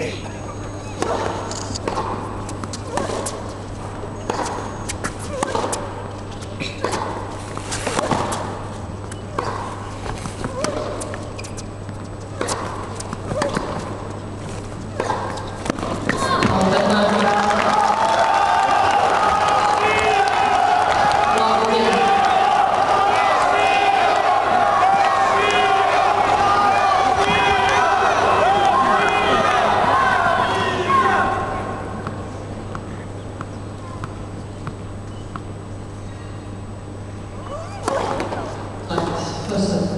hate now. situação.